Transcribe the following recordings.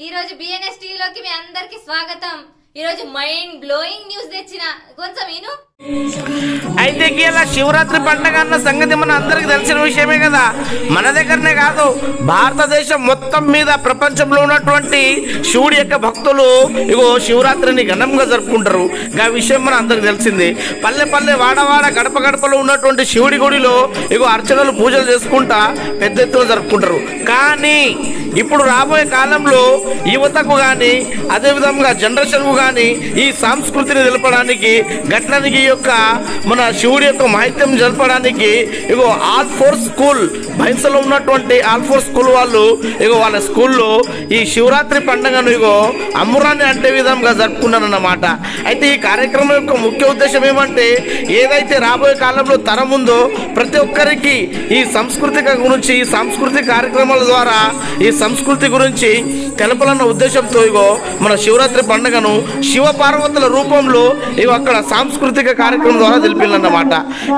ఈ రోజు బిఎన్ఎస్ టీవీలోకి మీ అందరికి స్వాగతం. ఈ రోజు మైండ్ బ్లోయింగ్ న్యూస్ తెచ్చిన. కొంచెం ఈను అయితే ఇలా శివరాత్రి పండగ అన్న సంగతి మన అందరికి తెలిసిన విషయమే కదా. మన దగ్గరనే కాదు భారతదేశం మొత్తం మీద ప్రపంచంలో ఉన్నటువంటి శివుడి యొక్క భక్తులు ఇగో శివరాత్రిని ఘనంగా జరుపుకుంటారు. ఆ విషయం మన అందరికి తెలిసింది. పల్లె పల్లె వాడవాడ గడప గడపలో ఉన్నటువంటి శివుడి గుడిలో ఇగో అర్చనలు పూజలు చేసుకుంటా పెద్ద ఎత్తున జరుపుకుంటారు. కానీ ఇప్పుడు రాబోయే కాలంలో యువతకు కానీ అదేవిధంగా జనరేషన్కు కానీ ఈ సంస్కృతిని తెలపడానికి గట్లనికి ఈ యొక్క మన శివుడి యొక్క మాహిత్యం జరపడానికి ఇగో ఆల్ ఫోర్ స్కూల్ భైన్సలో ఉన్నటువంటి ఆల్ ఫోర్ స్కూల్ వాళ్ళు ఇగో వాళ్ళ స్కూల్లో ఈ శివరాత్రి పండుగను ఇగో అమ్మురాన్ని అంటే విధంగా జరుపుకున్నారన్నమాట. అయితే ఈ కార్యక్రమం యొక్క ముఖ్య ఉద్దేశం ఏమంటే ఏదైతే రాబోయే కాలంలో తరం ఉందో ప్రతి ఒక్కరికి ఈ సంస్కృతిక గురించి ఈ సాంస్కృతిక కార్యక్రమాల ద్వారా ఈ సంస్కృతి గురించి తెలపాలన్న ఉద్దేశంతో ఇగో మన శివరాత్రి పండుగను శివ పార్వతుల రూపంలో ఇగో అక్కడ సాంస్కృతిక కార్యక్రమం ద్వారా తెలిపిందన్నమాట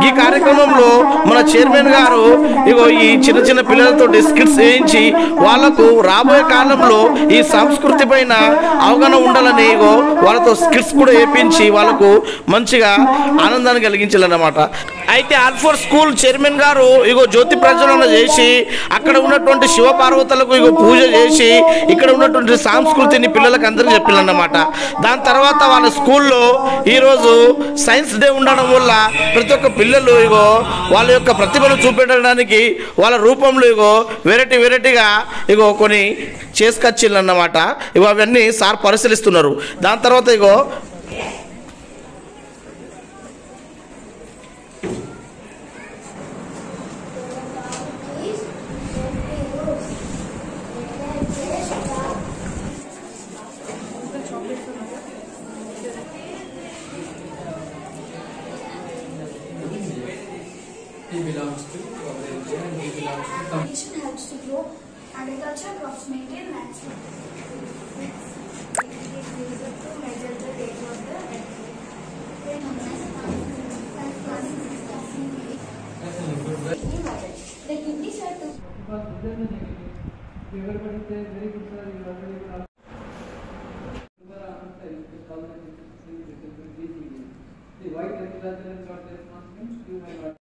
ఈ కార్యక్రమంలో మన చైర్మన్ గారు ఇగో ఈ చిన్న చిన్న పిల్లలతో డిస్కిట్స్ వేయించి వాళ్ళకు రాబోయే కాలంలో ఈ సంస్కృతి పైన అవగాహన ఉండాలని ఇగో వాళ్ళతో స్కిట్స్ కూడా వేయించి వాళ్ళకు మంచిగా ఆనందాన్ని కలిగించాలన్నమాట. అయితే ఆల్ఫోర్ స్కూల్ చైర్మన్ గారు ఇగో జ్యోతి ప్రజ్వలన చేసి అక్కడ ఉన్నటువంటి శివపార్వతులకు ఇగో పూజ చేసి ఇక్కడ ఉన్నటువంటి సంస్కృతిని పిల్లలకు అందరూ చెప్పిందన్నమాట దాని తర్వాత వాళ్ళ స్కూల్లో ఈరోజు సైన్స్ డే ఉండడం వల్ల ప్రతి ఒక్క పిల్లలు ఇగో వాళ్ళ యొక్క ప్రతిభను చూపెట్టడానికి వాళ్ళ రూపంలో ఇగో వెరైటీ వెరైటీగా ఇగో కొన్ని చేసుకొచ్చిల్లన్నమాట ఇగో అవన్నీ సార్ పరిశీలిస్తున్నారు. దాని తర్వాత ఇగో he belongs to agriculture and he belongs to competition helps to grow agriculture crops maintain landscape The kidneys are to because other than negative, everybody says very good sir, you are very. The white agriculture has got their constant, you have got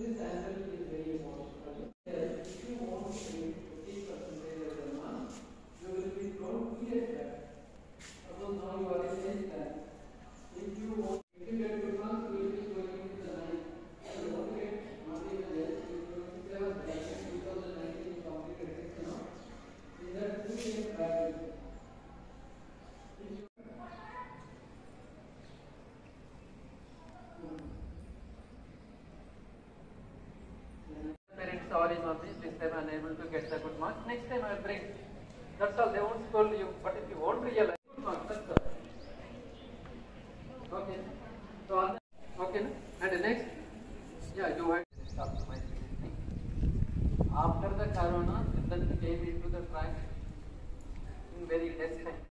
his ability Sorry mommy, this time unable to get the good marks. Next time I will bring. That's all. They won't scold you. But if you won't realize, good marks. That's all. Okay. So on the, okay. And next, yeah, you had after the corona, children came into the track in very less time.